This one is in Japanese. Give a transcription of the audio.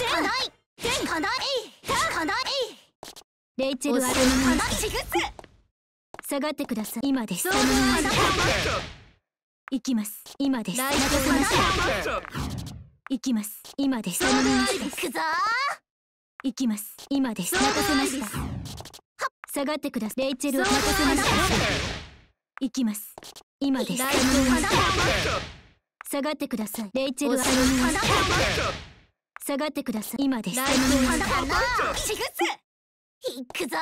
かないかないかないレイチェル・アルかミないちぐす下がってください今です行きます今です大丈夫任せました。行きます今です行きます今です任せました下がってください。レイチェルを任せましたか行きます今です下がってくださいレイチェルをお頼みまかなした下がってください。今です。行くぞ